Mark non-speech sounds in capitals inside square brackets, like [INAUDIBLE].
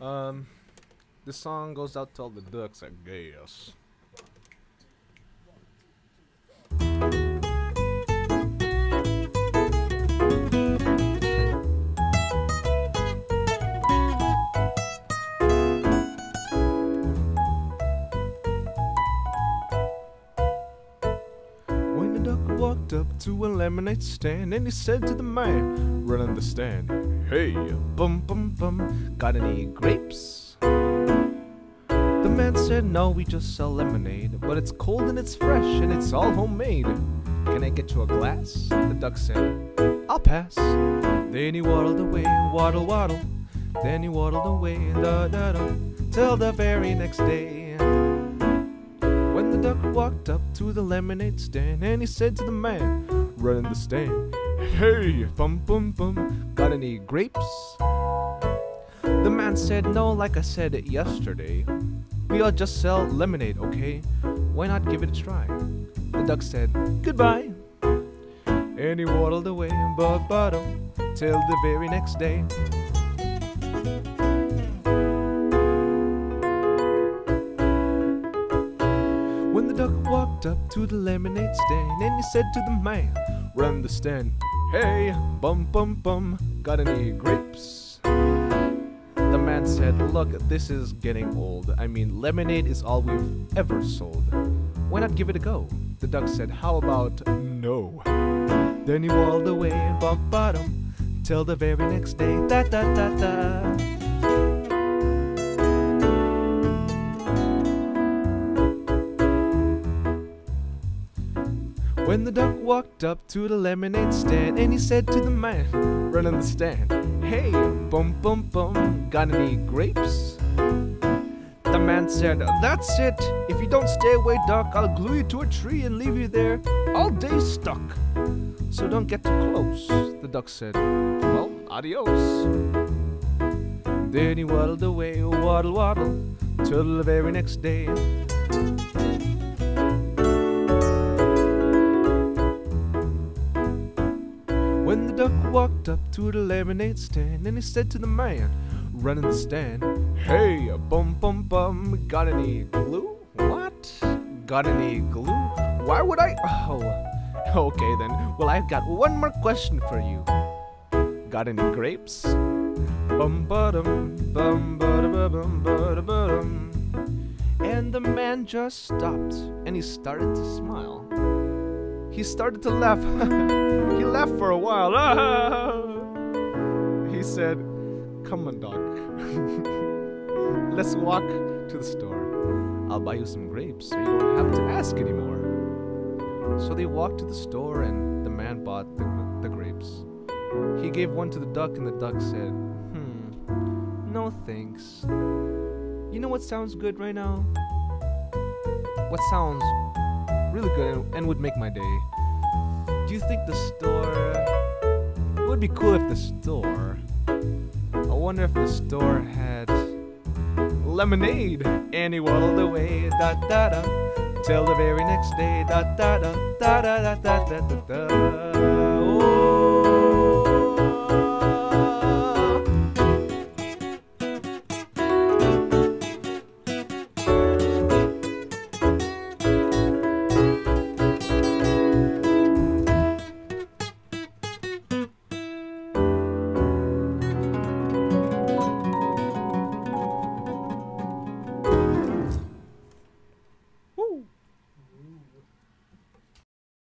um, this song goes out to all the ducks, I guess. Walked up to a lemonade stand and he said to the man running the stand, Hey, bum bum bum, got any grapes? The man said, No, we just sell lemonade, but it's cold and it's fresh and it's all homemade. Can I get you a glass? The duck said, I'll pass. Then he waddled away, waddle waddle. Then he waddled away, da da da, till the very next day. The duck walked up to the lemonade stand and he said to the man running the stand, Hey, bum bum bum, got any grapes? The man said, No, like I said yesterday. We all just sell lemonade, okay? Why not give it a try? The duck said, Goodbye. And he waddled away, but bottom, till the very next day. Up to the lemonade stand and he said to the man, run the stand, Hey, bum bum bum, got any grapes? The man said, Look, this is getting old. I mean, lemonade is all we've ever sold. Why not give it a go? The duck said, How about no? Then he waddled away and bump bottom till the very next day. Da da da da. When the duck walked up to the lemonade stand and he said to the man running the stand, Hey, bum bum bum, got any grapes? The man said, That's it. If you don't stay away, duck, I'll glue you to a tree and leave you there all day stuck. So don't get too close. The duck said, Well, adios. Then he waddled away, waddle waddle, till the very next day. Duck walked up to the lemonade stand and he said to the man running the stand, Hey, bum bum bum, got any glue? What? Got any glue? Why would I? [LAUGHS] Oh, okay then. Well, I've got one more question for you. Got any grapes? Bum ba-dum, bum ba-da-ba-bum. And the man just stopped and he started to smile. He started to laugh. [LAUGHS] he laughed for a while. [LAUGHS] he said, Come on, Doc. [LAUGHS] Let's walk to the store. I'll buy you some grapes so you don't have to ask anymore. So they walked to the store and the man bought the, the grapes. He gave one to the duck and the duck said, Hmm, no thanks. You know what sounds good right now? What sounds really good and, and would make my day? Do you think the store. It would be cool if the store. I wonder if the store had lemonade. And he waddled away, da da da, till the very next day, da da da da da da da da da.